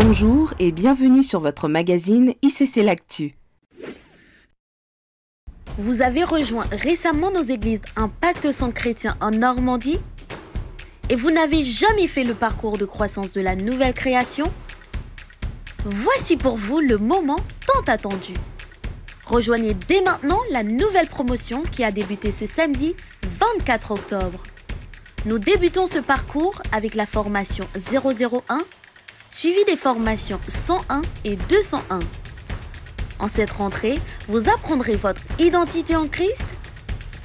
Bonjour et bienvenue sur votre magazine ICC L'Actu. Vous avez rejoint récemment nos églises Impact Centre Chrétien en Normandie et vous n'avez jamais fait le parcours de croissance de la nouvelle création? Voici pour vous le moment tant attendu. Rejoignez dès maintenant la nouvelle promotion qui a débuté ce samedi 24 octobre. Nous débutons ce parcours avec la formation 001, suivie des formations 101 et 201. En cette rentrée, vous apprendrez votre identité en Christ,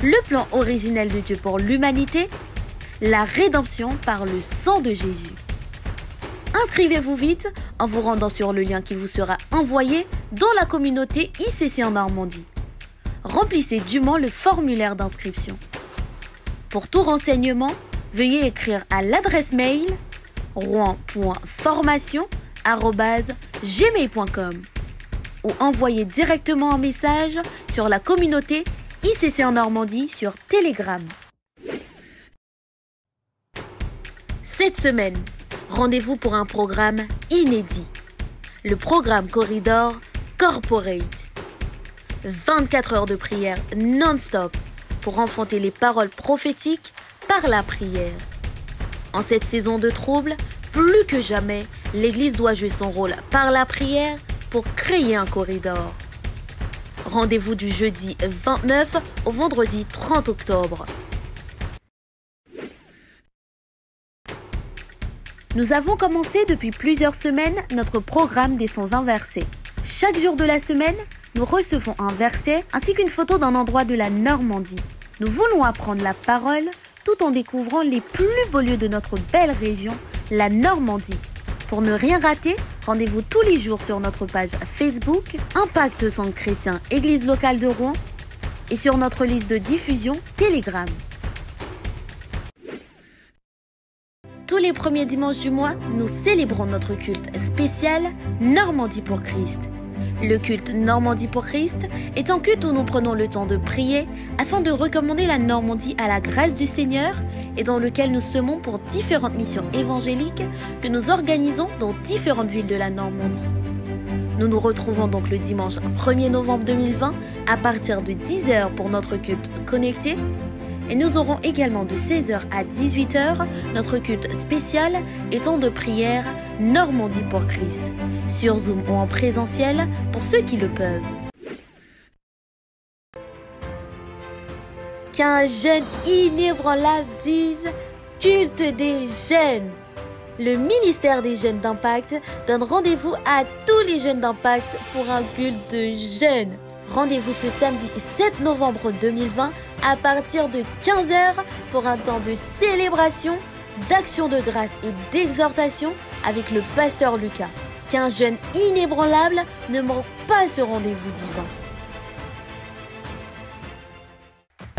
le plan originel de Dieu pour l'humanité, la rédemption par le sang de Jésus. Inscrivez-vous vite en vous rendant sur le lien qui vous sera envoyé dans la communauté ICC en Normandie. Remplissez dûment le formulaire d'inscription. Pour tout renseignement, veuillez écrire à l'adresse mail rouen.formation.gmail.com ou envoyer directement un message sur la communauté ICC en Normandie sur Telegram. Cette semaine, rendez-vous pour un programme inédit. Le programme Corridor Corporate. 24 heures de prière non-stop pour enfanter les paroles prophétiques par la prière. En cette saison de troubles, plus que jamais, l'Église doit jouer son rôle par la prière pour créer un corridor. Rendez-vous du jeudi 29 au vendredi 30 octobre. Nous avons commencé depuis plusieurs semaines notre programme des 120 versets. Chaque jour de la semaine, nous recevons un verset ainsi qu'une photo d'un endroit de la Normandie. Nous voulons apprendre la parole tout en découvrant les plus beaux lieux de notre belle région, la Normandie. Pour ne rien rater, rendez-vous tous les jours sur notre page Facebook Impact Centre Chrétien Église locale de Rouen et sur notre liste de diffusion Telegram. Tous les premiers dimanches du mois, nous célébrons notre culte spécial Normandie pour Christ. Le culte Normandie pour Christ est un culte où nous prenons le temps de prier afin de recommander la Normandie à la grâce du Seigneur et dans lequel nous semons pour différentes missions évangéliques que nous organisons dans différentes villes de la Normandie. Nous nous retrouvons donc le dimanche 1er novembre 2020 à partir de 10h pour notre culte connecté et nous aurons également de 16h à 18h notre culte spécial temps de prière Normandie pour Christ, sur Zoom ou en présentiel pour ceux qui le peuvent. Qu'un jeune inébranlable dise culte des jeunes. Le ministère des jeunes d'impact donne rendez-vous à tous les jeunes d'impact pour un culte de jeunes. Rendez-vous ce samedi 7 novembre 2020 à partir de 15h pour un temps de célébration, d'action de grâce et d'exhortation avec le pasteur Lucas. Qu'un jeune inébranlable ne manque pas ce rendez-vous divin.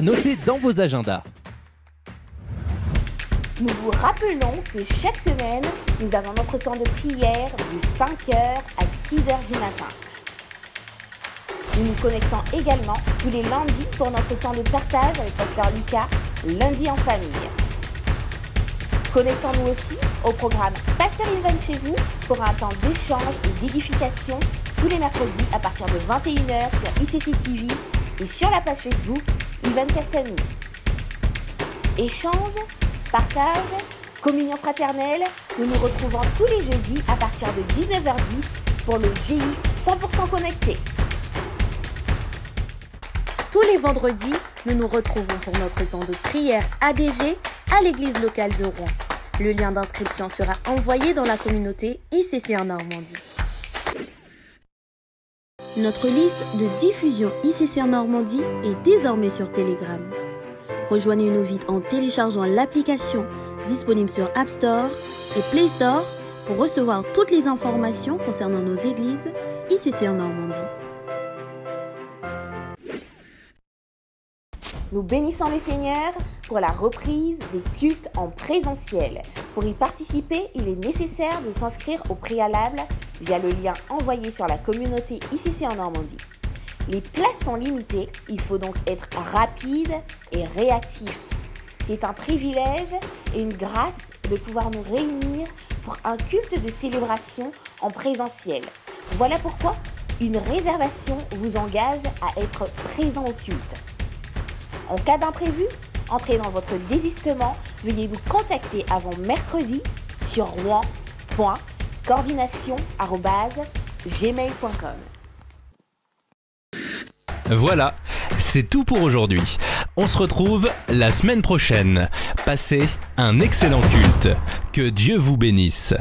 Notez dans vos agendas. Nous vous rappelons que chaque semaine, nous avons notre temps de prière de 5h à 6h du matin. Nous nous connectons également tous les lundis pour notre temps de partage avec Pasteur Lucas, lundi en famille. Connectons-nous aussi au programme Pasteur Ivan chez vous pour un temps d'échange et d'édification tous les mercredis à partir de 21h sur ICC TV et sur la page Facebook Ivan Castanou. Échange, partage, communion fraternelle, nous nous retrouvons tous les jeudis à partir de 19h10 pour le GI 100% connecté. Tous les vendredis, nous nous retrouvons pour notre temps de prière ADG à l'église locale de Rouen. Le lien d'inscription sera envoyé dans la communauté ICC en Normandie. Notre liste de diffusion ICC en Normandie est désormais sur Telegram. Rejoignez-nous vite en téléchargeant l'application disponible sur App Store et Play Store pour recevoir toutes les informations concernant nos églises ICC en Normandie. Nous bénissons le Seigneur pour la reprise des cultes en présentiel. Pour y participer, il est nécessaire de s'inscrire au préalable via le lien envoyé sur la communauté ICC en Normandie. Les places sont limitées, il faut donc être rapide et réactif. C'est un privilège et une grâce de pouvoir nous réunir pour un culte de célébration en présentiel. Voilà pourquoi une réservation vous engage à être présent au culte. En cas d'imprévu, entrez dans votre désistement, veuillez nous contacter avant mercredi sur rouen.coordination.gmail.com. Voilà, c'est tout pour aujourd'hui. On se retrouve la semaine prochaine. Passez un excellent culte. Que Dieu vous bénisse.